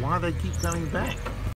why they keep coming back?